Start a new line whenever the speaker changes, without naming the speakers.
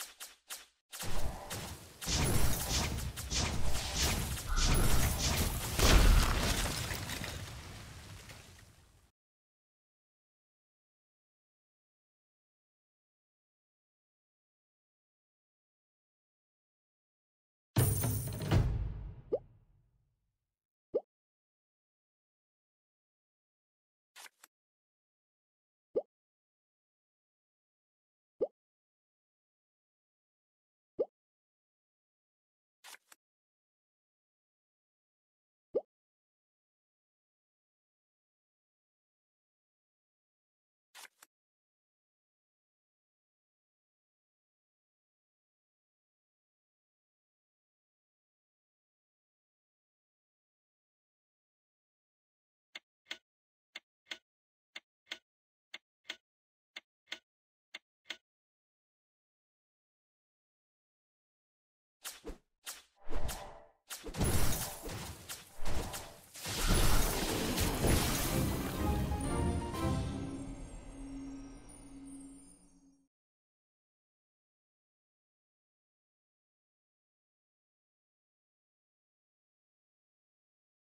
you